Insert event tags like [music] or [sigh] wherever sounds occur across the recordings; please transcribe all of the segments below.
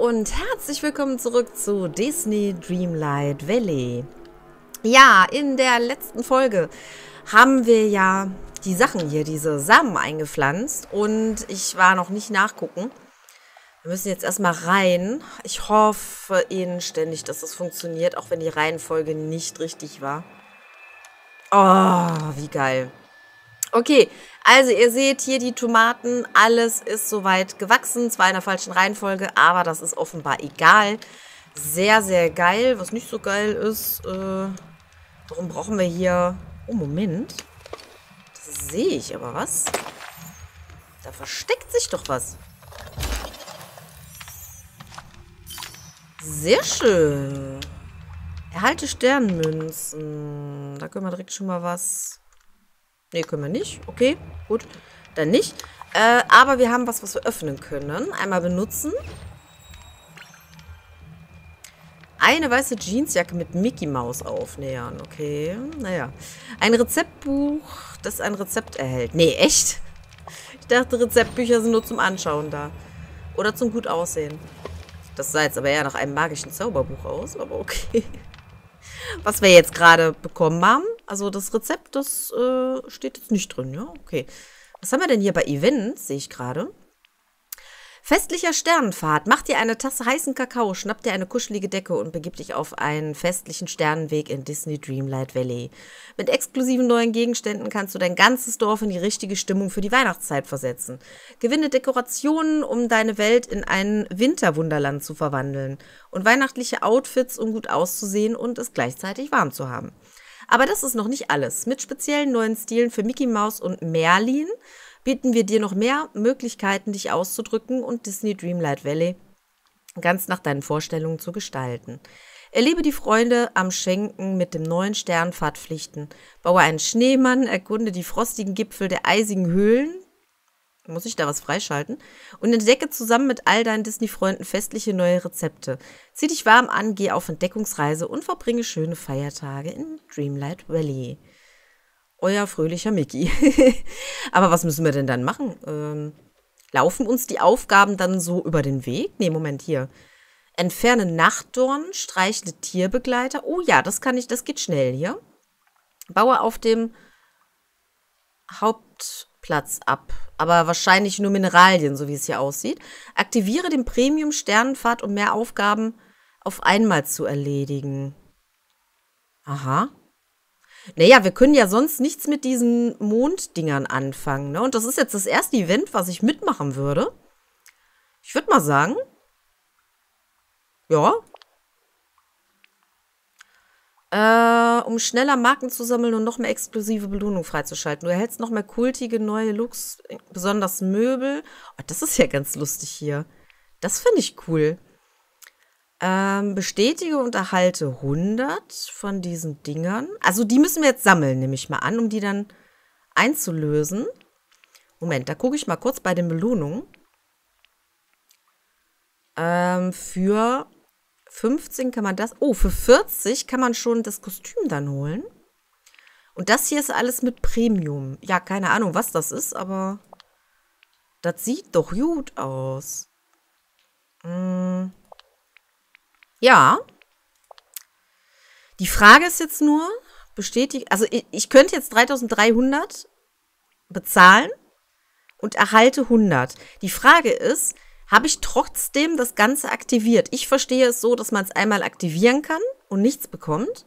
und herzlich willkommen zurück zu Disney Dreamlight Valley. Ja, in der letzten Folge haben wir ja die Sachen hier, diese Samen eingepflanzt und ich war noch nicht nachgucken. Wir müssen jetzt erstmal rein. Ich hoffe inständig, dass das funktioniert, auch wenn die Reihenfolge nicht richtig war. Oh, wie geil. Okay, also ihr seht hier die Tomaten, alles ist soweit gewachsen, zwar in der falschen Reihenfolge, aber das ist offenbar egal. Sehr, sehr geil. Was nicht so geil ist, äh, warum brauchen wir hier... Oh, Moment. Das sehe ich aber was. Da versteckt sich doch was. Sehr schön. Erhalte Sternmünzen. Da können wir direkt schon mal was Ne, können wir nicht. Okay, gut. Dann nicht. Äh, aber wir haben was, was wir öffnen können. Einmal benutzen. Eine weiße Jeansjacke mit Mickey Maus aufnähern. Okay, naja. Ein Rezeptbuch, das ein Rezept erhält. Nee, echt? Ich dachte, Rezeptbücher sind nur zum Anschauen da. Oder zum gut aussehen. Das sah jetzt aber eher nach einem magischen Zauberbuch aus, aber okay. Was wir jetzt gerade bekommen haben, also das Rezept, das äh, steht jetzt nicht drin, ja? Okay. Was haben wir denn hier bei Events, sehe ich gerade. Festlicher Sternenfahrt. Mach dir eine Tasse heißen Kakao, schnapp dir eine kuschelige Decke und begib dich auf einen festlichen Sternenweg in Disney Dreamlight Valley. Mit exklusiven neuen Gegenständen kannst du dein ganzes Dorf in die richtige Stimmung für die Weihnachtszeit versetzen. Gewinne Dekorationen, um deine Welt in ein Winterwunderland zu verwandeln. Und weihnachtliche Outfits, um gut auszusehen und es gleichzeitig warm zu haben. Aber das ist noch nicht alles. Mit speziellen neuen Stilen für Mickey Mouse und Merlin bieten wir dir noch mehr Möglichkeiten, dich auszudrücken und Disney Dreamlight Valley ganz nach deinen Vorstellungen zu gestalten. Erlebe die Freunde am Schenken mit dem neuen Sternfahrtpflichten. Baue einen Schneemann, erkunde die frostigen Gipfel der eisigen Höhlen, muss ich da was freischalten? Und entdecke zusammen mit all deinen Disney-Freunden festliche neue Rezepte. Zieh dich warm an, geh auf Entdeckungsreise und verbringe schöne Feiertage in Dreamlight Valley. Euer fröhlicher Mickey. [laughs] Aber was müssen wir denn dann machen? Ähm, laufen uns die Aufgaben dann so über den Weg? Nee, Moment, hier. Entferne Nachtdorn, streichle Tierbegleiter. Oh ja, das kann ich, das geht schnell hier. Baue auf dem Hauptplatz ab aber wahrscheinlich nur Mineralien, so wie es hier aussieht. Aktiviere den Premium Sternenfahrt, um mehr Aufgaben auf einmal zu erledigen. Aha. Naja, wir können ja sonst nichts mit diesen Monddingern anfangen, ne? Und das ist jetzt das erste Event, was ich mitmachen würde. Ich würde mal sagen, ja, äh, um schneller Marken zu sammeln und noch mehr exklusive Belohnung freizuschalten. Du erhältst noch mehr kultige neue Looks, besonders Möbel. Oh, das ist ja ganz lustig hier. Das finde ich cool. Ähm, bestätige und erhalte 100 von diesen Dingern. Also die müssen wir jetzt sammeln, nehme ich mal an, um die dann einzulösen. Moment, da gucke ich mal kurz bei den Belohnungen. Ähm, für 15 kann man das. Oh, für 40 kann man schon das Kostüm dann holen. Und das hier ist alles mit Premium. Ja, keine Ahnung, was das ist, aber das sieht doch gut aus. Hm. Ja. Die Frage ist jetzt nur, bestätigt, also ich, ich könnte jetzt 3300 bezahlen und erhalte 100. Die Frage ist, habe ich trotzdem das Ganze aktiviert. Ich verstehe es so, dass man es einmal aktivieren kann und nichts bekommt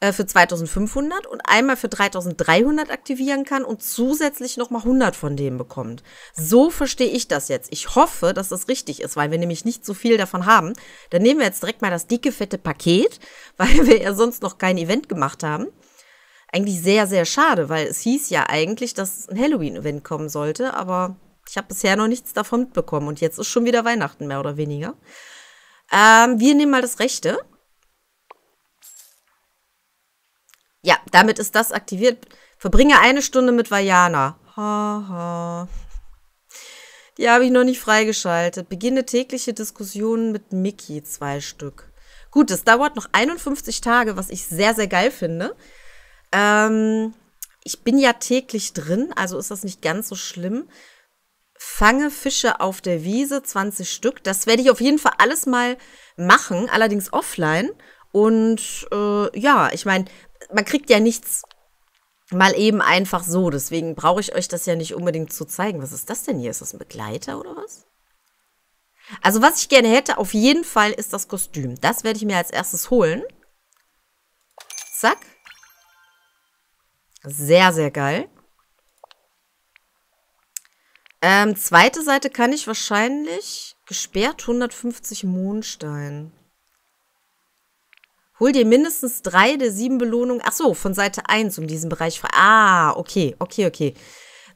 äh, für 2500 und einmal für 3300 aktivieren kann und zusätzlich nochmal 100 von dem bekommt. So verstehe ich das jetzt. Ich hoffe, dass das richtig ist, weil wir nämlich nicht so viel davon haben. Dann nehmen wir jetzt direkt mal das dicke, fette Paket, [laughs] weil wir ja sonst noch kein Event gemacht haben. Eigentlich sehr, sehr schade, weil es hieß ja eigentlich, dass ein Halloween-Event kommen sollte, aber ich habe bisher noch nichts davon mitbekommen und jetzt ist schon wieder Weihnachten, mehr oder weniger. Ähm, wir nehmen mal das rechte. Ja, damit ist das aktiviert. Verbringe eine Stunde mit Vajana. Haha. Die habe ich noch nicht freigeschaltet. Beginne tägliche Diskussionen mit Mickey, zwei Stück. Gut, es dauert noch 51 Tage, was ich sehr, sehr geil finde. Ähm, ich bin ja täglich drin, also ist das nicht ganz so schlimm. fange Fische auf der Wiese, 20 Stück. Das werde ich auf jeden Fall alles mal machen, allerdings offline. Und äh, ja, ich meine, man kriegt ja nichts mal eben einfach so. Deswegen brauche ich euch das ja nicht unbedingt zu zeigen. Was ist das denn hier? Ist das ein Begleiter oder was? Also was ich gerne hätte, auf jeden Fall ist das Kostüm. Das werde ich mir als erstes holen. Zack. Sehr, sehr geil. Ähm, zweite Seite kann ich wahrscheinlich gesperrt 150 Mondstein. Hol dir mindestens drei der sieben Belohnungen. Ach so, von Seite 1 um diesen Bereich frei. Ah, okay, okay, okay.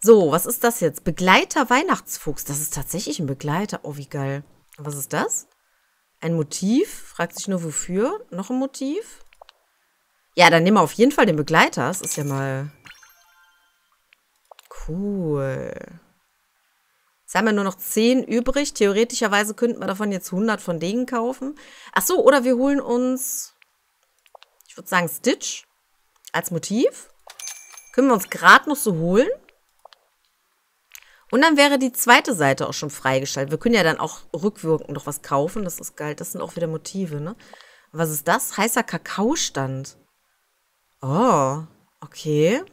So, was ist das jetzt? Begleiter Weihnachtsfuchs. Das ist tatsächlich ein Begleiter. Oh, wie geil. Was ist das? Ein Motiv? Fragt sich nur wofür. Noch ein Motiv? Ja, dann nehmen wir auf jeden Fall den Begleiter. Das ist ja mal cool. Jetzt haben wir nur noch 10 übrig. Theoretischerweise könnten wir davon jetzt 100 von denen kaufen. Ach so, oder wir holen uns ich würde sagen Stitch als Motiv. Können wir uns gerade noch so holen. Und dann wäre die zweite Seite auch schon freigeschaltet. Wir können ja dann auch rückwirkend noch was kaufen. Das ist geil. Das sind auch wieder Motive, ne? Was ist das? Heißer Kakaostand. Oh, okay.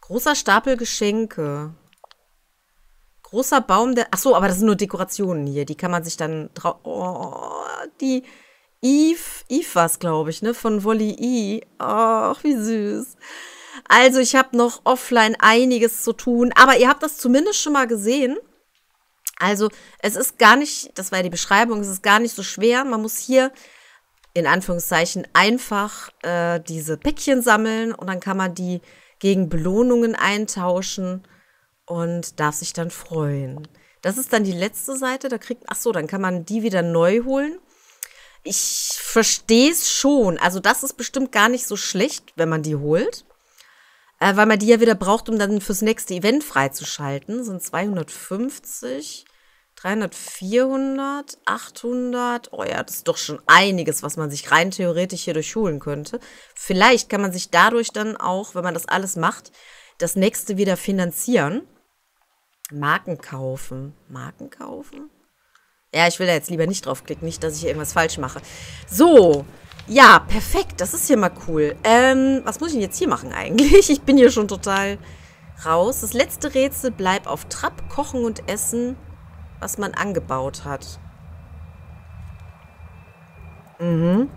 Großer Stapel Geschenke. Großer Baum der... Ach so, aber das sind nur Dekorationen hier. Die kann man sich dann. Oh, die... Eve, Eve war es, glaube ich, ne? Von Wolli E. Ach, wie süß. Also, ich habe noch offline einiges zu tun, aber ihr habt das zumindest schon mal gesehen. Also, es ist gar nicht, das war ja die Beschreibung, es ist gar nicht so schwer. Man muss hier in Anführungszeichen einfach äh, diese Päckchen sammeln und dann kann man die gegen Belohnungen eintauschen und darf sich dann freuen. Das ist dann die letzte Seite, da kriegt, ach so, dann kann man die wieder neu holen ich verstehe es schon. Also das ist bestimmt gar nicht so schlecht, wenn man die holt. Äh, weil man die ja wieder braucht, um dann fürs nächste Event freizuschalten. Das sind 250, 300, 400, 800. Oh ja, das ist doch schon einiges, was man sich rein theoretisch hier durchholen könnte. Vielleicht kann man sich dadurch dann auch, wenn man das alles macht, das nächste wieder finanzieren. Marken kaufen. Marken kaufen? Ja, ich will da jetzt lieber nicht draufklicken, nicht, dass ich irgendwas falsch mache. So, ja, perfekt, das ist hier mal cool. Ähm, was muss ich denn jetzt hier machen eigentlich? Ich bin hier schon total raus. Das letzte Rätsel, bleib auf Trab, kochen und essen, was man angebaut hat. Mhm.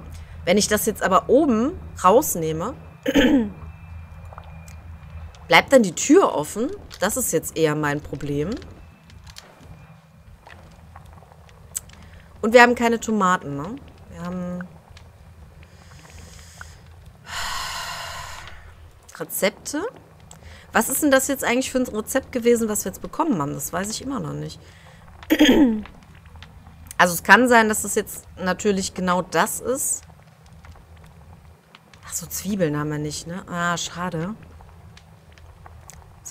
Wenn ich das jetzt aber oben rausnehme, [clears throat] bleibt dann die Tür offen. Das ist jetzt eher mein Problem. Und wir haben keine Tomaten, ne? Wir haben Rezepte. Was ist denn das jetzt eigentlich für ein Rezept gewesen, was wir jetzt bekommen haben? Das weiß ich immer noch nicht. [clears throat] Also es kann sein, dass das jetzt natürlich genau das ist. Ach so, Zwiebeln haben wir nicht, ne? Ah, schade.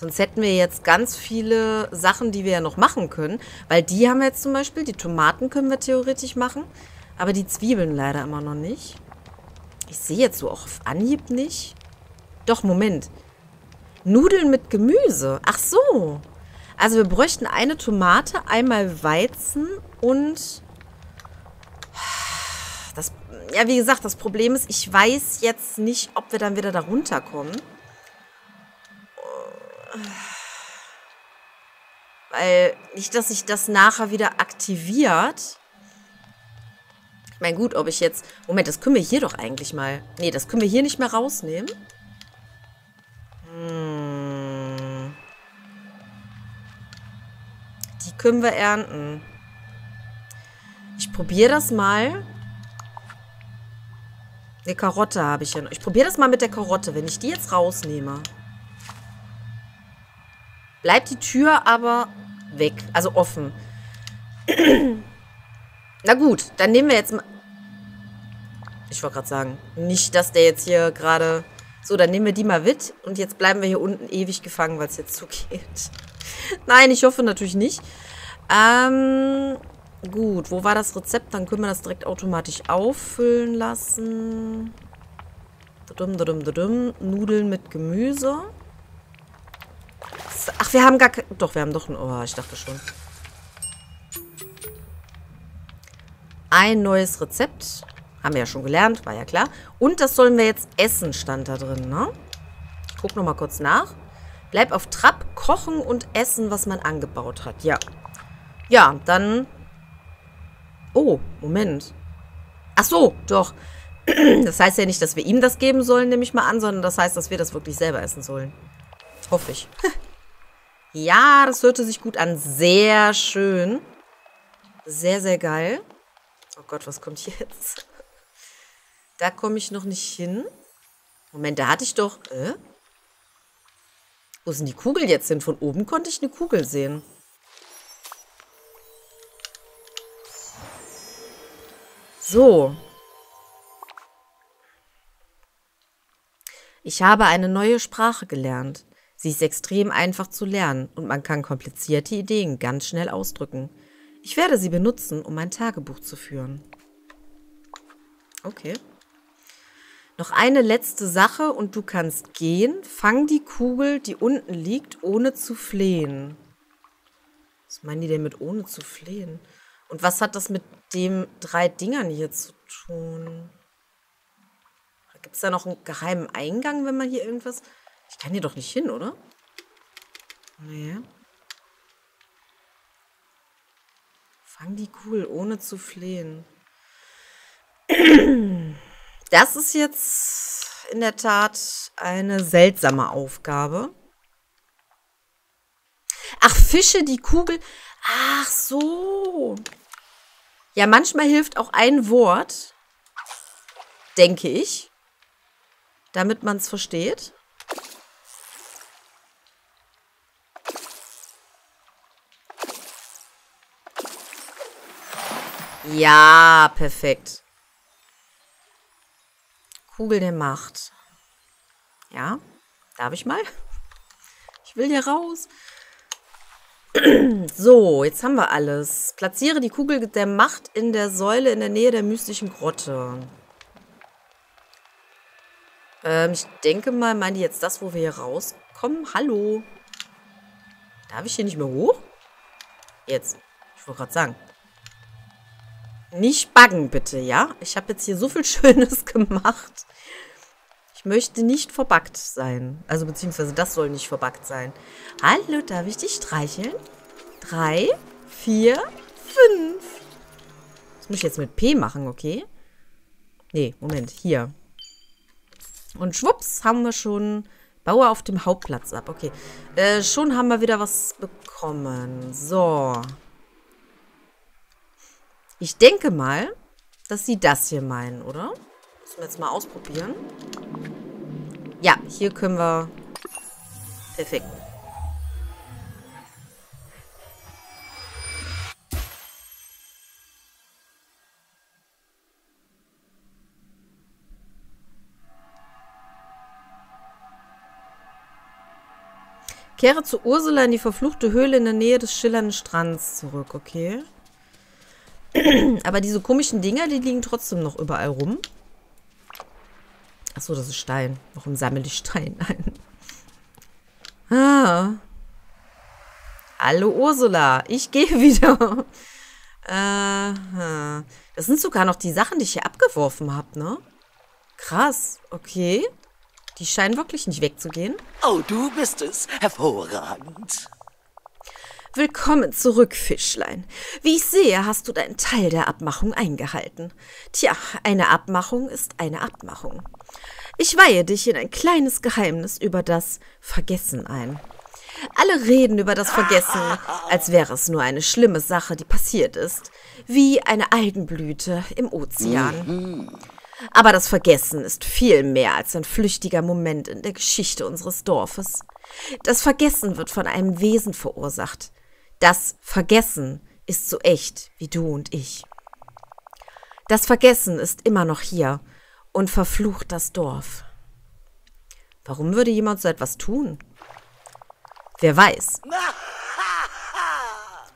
Sonst hätten wir jetzt ganz viele Sachen, die wir ja noch machen können. Weil die haben wir jetzt zum Beispiel, die Tomaten können wir theoretisch machen. Aber die Zwiebeln leider immer noch nicht. Ich sehe jetzt so auch auf Anhieb nicht. Doch, Moment. Nudeln mit Gemüse. Ach so. Also wir bräuchten eine Tomate, einmal Weizen und... Das, ja, wie gesagt, das Problem ist, ich weiß jetzt nicht, ob wir dann wieder da runterkommen. Weil nicht, dass sich das nachher wieder aktiviert. Ich meine, gut, ob ich jetzt... Moment, das können wir hier doch eigentlich mal... Nee, das können wir hier nicht mehr rausnehmen. Hm. Die können wir ernten. Ich probiere das mal. Eine Karotte habe ich ja noch. Ich probiere das mal mit der Karotte, wenn ich die jetzt rausnehme. Bleibt die Tür aber weg. Also offen. [clears throat] Na gut, dann nehmen wir jetzt mal... Ich wollte gerade sagen, nicht, dass der jetzt hier gerade... So, dann nehmen wir die mal mit. Und jetzt bleiben wir hier unten ewig gefangen, weil es jetzt zugeht. [laughs] Nein, ich hoffe natürlich nicht. Ähm, gut, wo war das Rezept? Dann können wir das direkt automatisch auffüllen lassen. Dudum, dudum, dudum. Nudeln mit Gemüse. Ach, wir haben gar kein... Doch, wir haben doch ein... Oh, ich dachte schon. Ein neues Rezept. Haben wir ja schon gelernt, war ja klar. Und das sollen wir jetzt essen, stand da drin, ne? Ich guck nochmal kurz nach. Bleib auf Trab, kochen und essen, was man angebaut hat. Ja. Ja, dann... Oh, Moment. Ach so, doch. [clears throat] Das heißt ja nicht, dass wir ihm das geben sollen, nehme ich mal an, sondern das heißt, dass wir das wirklich selber essen sollen. Hoffe ich. [laughs] ja, das hörte sich gut an. Sehr schön. Sehr, sehr geil. Oh Gott, was kommt jetzt? Da komme ich noch nicht hin. Moment, da hatte ich doch... Äh? Wo sind die Kugel jetzt hin? Von oben konnte ich eine Kugel sehen. So. Ich habe eine neue Sprache gelernt. Sie ist extrem einfach zu lernen und man kann komplizierte Ideen ganz schnell ausdrücken. Ich werde sie benutzen, um mein Tagebuch zu führen. Okay. Noch eine letzte Sache und du kannst gehen. Fang die Kugel, die unten liegt, ohne zu flehen. Was meinen die denn mit ohne zu flehen? Und was hat das mit den drei Dingern hier zu tun? Gibt es da noch einen geheimen Eingang, wenn man hier irgendwas... Ich kann hier doch nicht hin, oder? Nee. Fang die Kugel, ohne zu flehen. Das ist jetzt in der Tat eine seltsame Aufgabe. Ach, Fische, die Kugel. Ach so. Ja, manchmal hilft auch ein Wort, denke ich, damit man es versteht. Ja, perfekt. Kugel der Macht. Ja, darf ich mal? Ich will hier raus. [clears throat] So, jetzt haben wir alles. Platziere die Kugel der Macht in der Säule in der Nähe der mystischen Grotte. Ähm, ich denke mal, meinen die jetzt das, wo wir hier rauskommen? Hallo? Darf ich hier nicht mehr hoch? Jetzt. Ich wollte gerade sagen. Nicht baggen, bitte, ja? Ich habe jetzt hier so viel [laughs] Schönes gemacht. Ich möchte nicht verbackt sein. Also beziehungsweise das soll nicht verbackt sein. Hallo, darf ich dich streicheln? Drei, vier, fünf. Das muss ich jetzt mit P machen, okay? Nee, Moment, hier. Und schwupps, haben wir schon... Baue auf dem Hauptplatz ab. Okay. Äh, schon haben wir wieder was bekommen. So. Ich denke mal, dass sie das hier meinen, oder? Müssen wir jetzt mal ausprobieren. Ja, hier können wir... Perfekt. Kehre zu Ursula in die verfluchte Höhle in der Nähe des schillernden Strands zurück, okay? [clears throat] Aber diese komischen Dinger, die liegen trotzdem noch überall rum. Achso, das ist Stein. Warum sammle ich Stein ein? [laughs] Ah. Hallo Ursula, ich gehe [laughs] wieder. Das sind sogar noch die Sachen, die ich hier abgeworfen habe, ne? Krass, okay. Die scheinen wirklich nicht wegzugehen. Oh, du bist es. Hervorragend. Willkommen zurück, Fischlein. Wie ich sehe, hast du deinen Teil der Abmachung eingehalten. Tja, eine Abmachung ist eine Abmachung. Ich weihe dich in ein kleines Geheimnis über das Vergessen ein. Alle reden über das Vergessen, als wäre es nur eine schlimme Sache, die passiert ist, wie eine Algenblüte im Ozean. Aber das Vergessen ist viel mehr als ein flüchtiger Moment in der Geschichte unseres Dorfes. Das Vergessen wird von einem Wesen verursacht, das Vergessen ist so echt wie du und ich. Das Vergessen ist immer noch hier und verflucht das Dorf. Warum würde jemand so etwas tun? Wer weiß.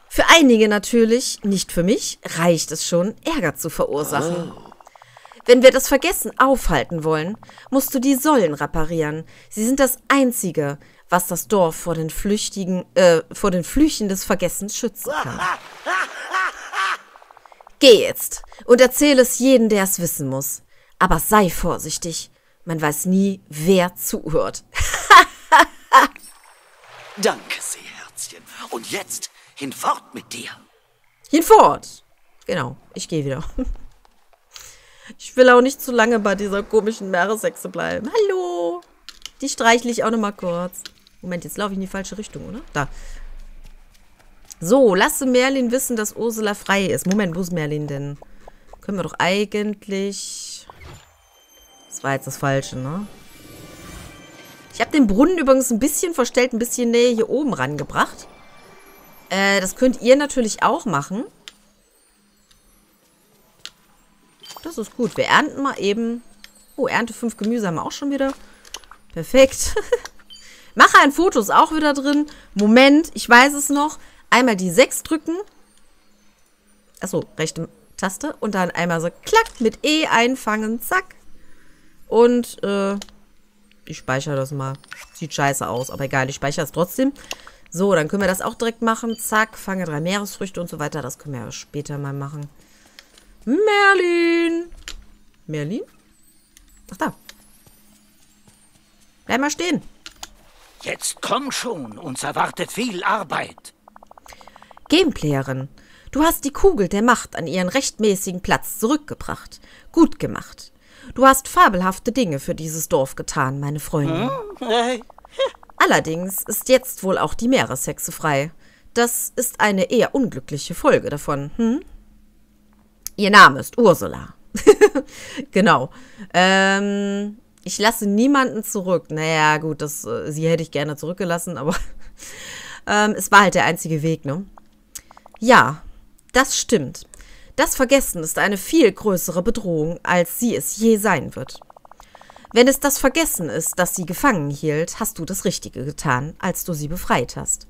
Für einige natürlich, nicht für mich, reicht es schon, Ärger zu verursachen. Wenn wir das Vergessen aufhalten wollen, musst du die Säulen reparieren. Sie sind das Einzige, was das Dorf vor den Flüchtigen, äh, vor den Flüchen des Vergessens schützen kann. [laughs] Geh jetzt und erzähle es jedem, der es wissen muss. Aber sei vorsichtig. Man weiß nie, wer zuhört. [laughs] Danke, Seeherzchen. Und jetzt hinfort mit dir. Hinfort! Genau, ich gehe wieder. [laughs] Ich will auch nicht zu lange bei dieser komischen Meereshexe bleiben. Hallo! Die streichle ich auch noch mal kurz. Moment, jetzt laufe ich in die falsche Richtung, oder? Da. So, lasse Merlin wissen, dass Ursula frei ist. Moment, wo ist Merlin denn? Können wir doch eigentlich... Das war jetzt das Falsche, ne? Ich habe den Brunnen übrigens ein bisschen verstellt, ein bisschen näher hier oben rangebracht. Äh, das könnt ihr natürlich auch machen. Das ist gut. Wir ernten mal eben... Oh, Ernte 5 Gemüse haben wir auch schon wieder. Perfekt. [laughs] Mache ein Foto ist auch wieder drin. Moment, ich weiß es noch. Einmal die 6 drücken. Achso, rechte Taste. Und dann einmal so klack mit E einfangen. Zack. Und äh, ich speichere das mal. Sieht scheiße aus, aber egal, ich speichere es trotzdem. So, dann können wir das auch direkt machen. Zack, fange drei Meeresfrüchte und so weiter. Das können wir später mal machen. Merlin. Merlin? Ach da. Bleib mal stehen. Jetzt komm schon, uns erwartet viel Arbeit. Gameplayerin, du hast die Kugel der Macht an ihren rechtmäßigen Platz zurückgebracht. Gut gemacht. Du hast fabelhafte Dinge für dieses Dorf getan, meine Freundin. Hm? Allerdings ist jetzt wohl auch die Meereshexe frei. Das ist eine eher unglückliche Folge davon, hm? Ihr Name ist Ursula. [laughs] genau. Ähm, ich lasse niemanden zurück. Naja, gut, das, äh, sie hätte ich gerne zurückgelassen, aber [laughs] ähm, es war halt der einzige Weg, ne? Ja, das stimmt. Das Vergessen ist eine viel größere Bedrohung, als sie es je sein wird. Wenn es das Vergessen ist, das sie gefangen hielt, hast du das Richtige getan, als du sie befreit hast.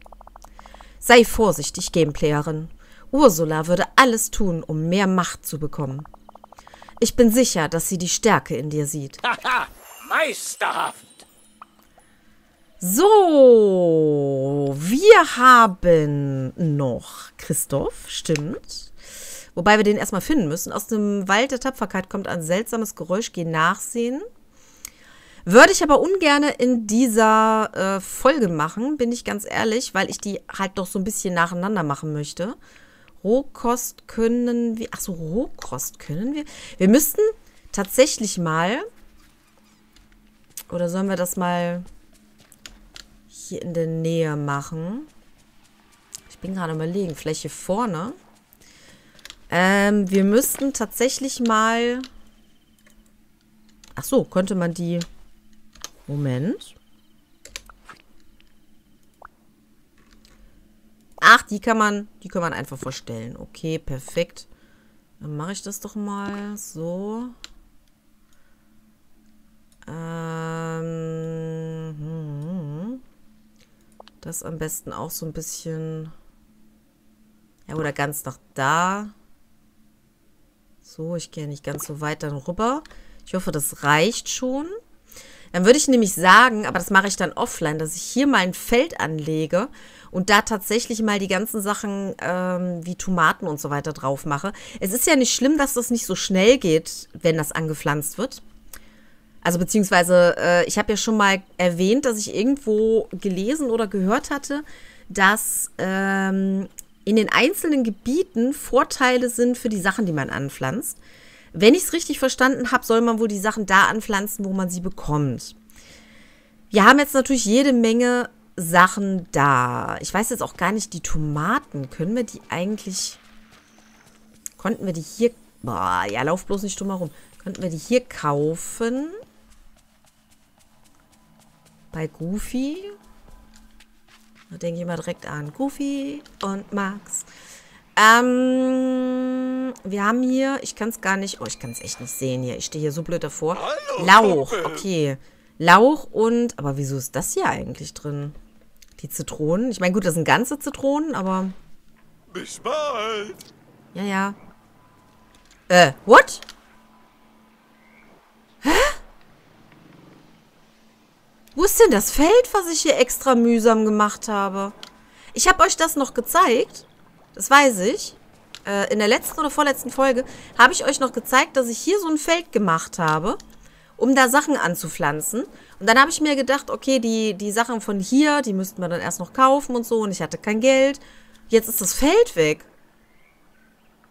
Sei vorsichtig, Gameplayerin. Ursula würde alles tun, um mehr Macht zu bekommen. Ich bin sicher, dass sie die Stärke in dir sieht. Meisterhaft. So, wir haben noch Christoph, stimmt. Wobei wir den erstmal finden müssen. Aus dem Wald der Tapferkeit kommt ein seltsames Geräusch, geh nachsehen. Würde ich aber ungern in dieser äh, Folge machen, bin ich ganz ehrlich, weil ich die halt doch so ein bisschen nacheinander machen möchte. Rohkost können wir. Achso, Rohkost können wir. Wir müssten tatsächlich mal. Oder sollen wir das mal hier in der Nähe machen? Ich bin gerade überlegen. Fläche vorne. Ähm, wir müssten tatsächlich mal... Ach so, könnte man die... Moment. Ach, die kann man, die kann man einfach verstellen. Okay, perfekt. Dann mache ich das doch mal so. Ähm, hm. Das am besten auch so ein bisschen... Ja, oder ganz nach da. So, ich gehe nicht ganz so weit dann rüber. Ich hoffe, das reicht schon. Dann würde ich nämlich sagen, aber das mache ich dann offline, dass ich hier mal ein Feld anlege und da tatsächlich mal die ganzen Sachen ähm, wie Tomaten und so weiter drauf mache. Es ist ja nicht schlimm, dass das nicht so schnell geht, wenn das angepflanzt wird. Also beziehungsweise, äh, ich habe ja schon mal erwähnt, dass ich irgendwo gelesen oder gehört hatte, dass ähm, in den einzelnen Gebieten Vorteile sind für die Sachen, die man anpflanzt. Wenn ich es richtig verstanden habe, soll man wohl die Sachen da anpflanzen, wo man sie bekommt. Wir haben jetzt natürlich jede Menge Sachen da. Ich weiß jetzt auch gar nicht, die Tomaten, können wir die eigentlich... Konnten wir die hier... Boah, ja, lauf bloß nicht dumm herum. Könnten wir die hier kaufen? Bei Goofy? Da denke ich mal direkt an Goofy und Max. Ähm, wir haben hier, ich kann es gar nicht, oh, ich kann es echt nicht sehen hier. Ich stehe hier so blöd davor. Lauch, okay. Lauch und, aber wieso ist das hier eigentlich drin? Die Zitronen. Ich meine, gut, das sind ganze Zitronen, aber, Bis bald. ja, ja. Äh, what? Hä? Wo ist denn das Feld, was ich hier extra mühsam gemacht habe? Ich habe euch das noch gezeigt. Das weiß ich. Äh, in der letzten oder vorletzten Folge habe ich euch noch gezeigt, dass ich hier so ein Feld gemacht habe, um da Sachen anzupflanzen. Und dann habe ich mir gedacht, okay, die, die Sachen von hier, die müssten wir dann erst noch kaufen und so. Und ich hatte kein Geld. Jetzt ist das Feld weg.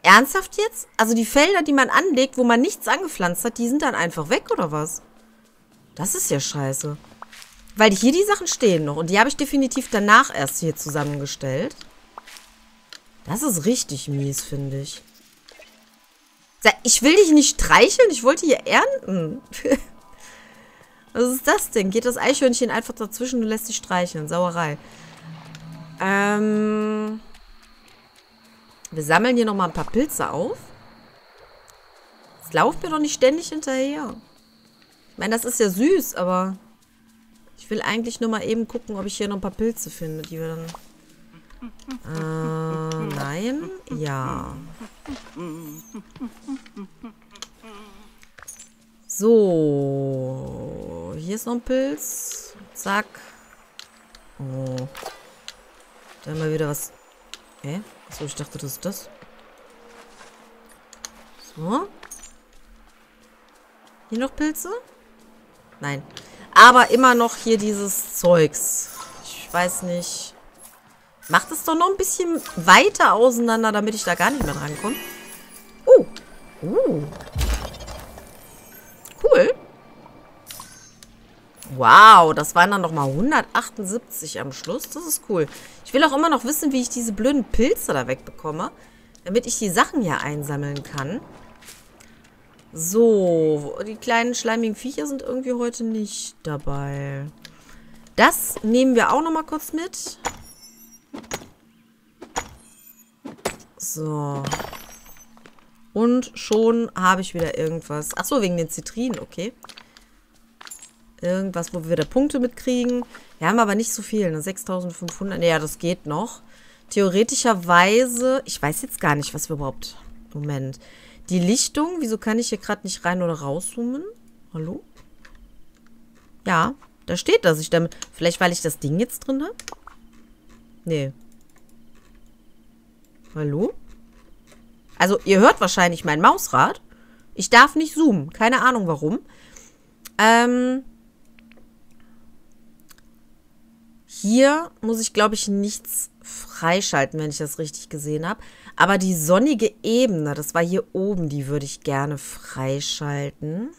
Ernsthaft jetzt? Also die Felder, die man anlegt, wo man nichts angepflanzt hat, die sind dann einfach weg, oder was? Das ist ja scheiße. Weil hier die Sachen stehen noch. Und die habe ich definitiv danach erst hier zusammengestellt. Das ist richtig mies, finde ich. Ich will dich nicht streicheln. Ich wollte hier ernten. [laughs] Was ist das denn? Geht das Eichhörnchen einfach dazwischen und lässt dich streicheln? Sauerei. Ähm... Wir sammeln hier nochmal ein paar Pilze auf. Es lauft mir doch nicht ständig hinterher. Ich meine, das ist ja süß, aber ich will eigentlich nur mal eben gucken, ob ich hier noch ein paar Pilze finde, die wir dann... Äh, nein? Ja. So. Hier ist noch ein Pilz. Zack. Oh. Da haben wir wieder was... Hä? Achso, ich dachte, das ist das. So. Hier noch Pilze? Nein. Aber immer noch hier dieses Zeugs. Ich weiß nicht. Macht es doch noch ein bisschen weiter auseinander, damit ich da gar nicht mehr rankomme. Uh. Uh. Cool. Wow, das waren dann nochmal 178 am Schluss. Das ist cool. Ich will auch immer noch wissen, wie ich diese blöden Pilze da wegbekomme. Damit ich die Sachen hier einsammeln kann. So, die kleinen schleimigen Viecher sind irgendwie heute nicht dabei. Das nehmen wir auch nochmal kurz mit. So. Und schon habe ich wieder irgendwas. Achso, wegen den Zitrinen, okay. Irgendwas, wo wir wieder Punkte mitkriegen. Wir haben aber nicht so viel, ne? 6500. Ja, das geht noch. Theoretischerweise, ich weiß jetzt gar nicht, was wir überhaupt... Moment. Die Lichtung, wieso kann ich hier gerade nicht rein oder rauszoomen? Hallo? Ja, da steht, dass ich damit... Vielleicht, weil ich das Ding jetzt drin habe? Nee. Hallo? Also, ihr hört wahrscheinlich mein Mausrad. Ich darf nicht zoomen. Keine Ahnung, warum. Ähm... Hier muss ich, glaube ich, nichts freischalten, wenn ich das richtig gesehen habe. Aber die sonnige Ebene, das war hier oben, die würde ich gerne freischalten.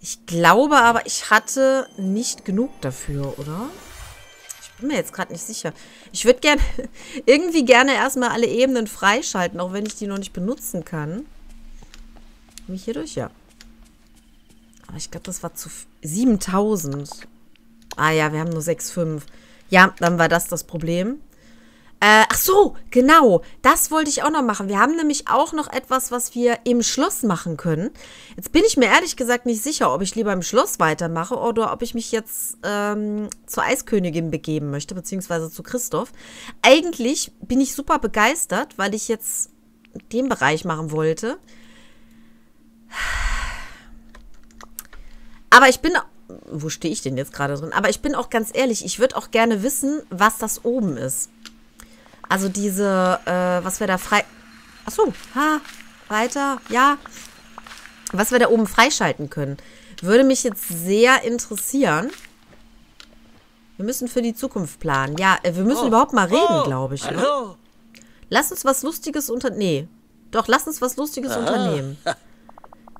Ich glaube aber, ich hatte nicht genug dafür, oder? Ich bin mir jetzt gerade nicht sicher. Ich würde gerne, [laughs] irgendwie gerne erstmal alle Ebenen freischalten, auch wenn ich die noch nicht benutzen kann. Mich hier durch, ja. Aber ich glaube, das war zu... 7000. Ah ja, wir haben nur 6,5. Ja, dann war das das Problem. Äh, ach so, genau. Das wollte ich auch noch machen. Wir haben nämlich auch noch etwas, was wir im Schloss machen können. Jetzt bin ich mir ehrlich gesagt nicht sicher, ob ich lieber im Schloss weitermache oder ob ich mich jetzt ähm, zur Eiskönigin begeben möchte, beziehungsweise zu Christoph. Eigentlich bin ich super begeistert, weil ich jetzt den Bereich machen wollte. Aber ich bin. Wo stehe ich denn jetzt gerade drin? Aber ich bin auch ganz ehrlich, ich würde auch gerne wissen, was das oben ist. Also diese, äh, was wir da frei. Achso, ha, weiter, ja. Was wir da oben freischalten können. Würde mich jetzt sehr interessieren. Wir müssen für die Zukunft planen. Ja, äh, wir müssen oh, überhaupt mal reden, oh, glaube ich. Ne? Hallo. Lass uns was Lustiges unter... Nee. Doch, lass uns was Lustiges Aha. unternehmen.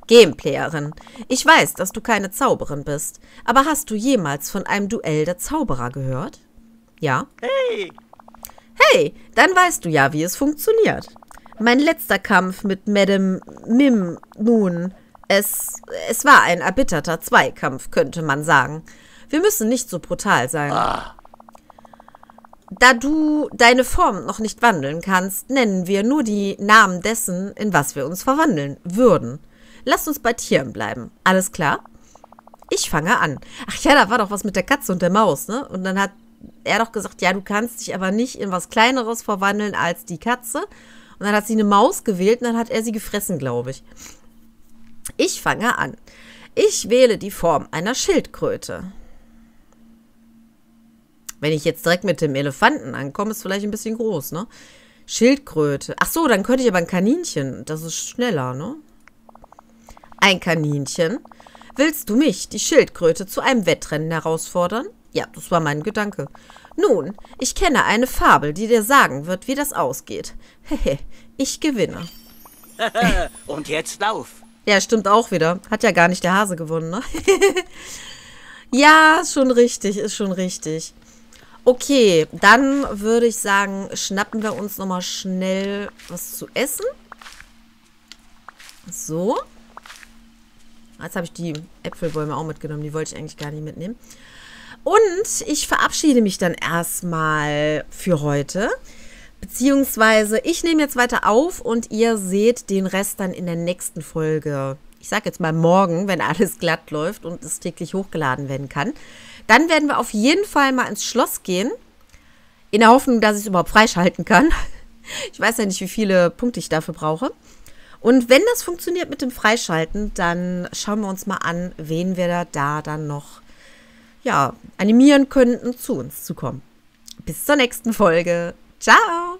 Gameplayerin, ich weiß, dass du keine Zauberin bist, aber hast du jemals von einem Duell der Zauberer gehört? Ja? Hey! Hey, dann weißt du ja, wie es funktioniert. Mein letzter Kampf mit Madame Mim nun. Es, es war ein erbitterter Zweikampf, könnte man sagen. Wir müssen nicht so brutal sein. Ah. Da du deine Form noch nicht wandeln kannst, nennen wir nur die Namen dessen, in was wir uns verwandeln würden. Lass uns bei Tieren bleiben. Alles klar? Ich fange an. Ach ja, da war doch was mit der Katze und der Maus, ne? Und dann hat er doch gesagt, ja, du kannst dich aber nicht in was Kleineres verwandeln als die Katze. Und dann hat sie eine Maus gewählt und dann hat er sie gefressen, glaube ich. Ich fange an. Ich wähle die Form einer Schildkröte. Wenn ich jetzt direkt mit dem Elefanten ankomme, ist vielleicht ein bisschen groß, ne? Schildkröte. Ach so, dann könnte ich aber ein Kaninchen. Das ist schneller, ne? Ein Kaninchen. Willst du mich, die Schildkröte, zu einem Wettrennen herausfordern? Ja, das war mein Gedanke. Nun, ich kenne eine Fabel, die dir sagen wird, wie das ausgeht. Hehe, ich gewinne. [laughs] Und jetzt lauf. Ja, stimmt auch wieder. Hat ja gar nicht der Hase gewonnen, ne? [laughs] ja, ist schon richtig, ist schon richtig. Okay, dann würde ich sagen, schnappen wir uns nochmal schnell was zu essen. So. Jetzt habe ich die Äpfelbäume auch mitgenommen. Die wollte ich eigentlich gar nicht mitnehmen. Und ich verabschiede mich dann erstmal für heute. Beziehungsweise ich nehme jetzt weiter auf und ihr seht den Rest dann in der nächsten Folge. Ich sage jetzt mal morgen, wenn alles glatt läuft und es täglich hochgeladen werden kann. Dann werden wir auf jeden Fall mal ins Schloss gehen. In der Hoffnung, dass ich es überhaupt freischalten kann. [laughs] Ich weiß ja nicht, wie viele Punkte ich dafür brauche. Und wenn das funktioniert mit dem Freischalten, dann schauen wir uns mal an, wen wir da dann noch ja, animieren könnten, zu uns zu kommen. Bis zur nächsten Folge. Ciao!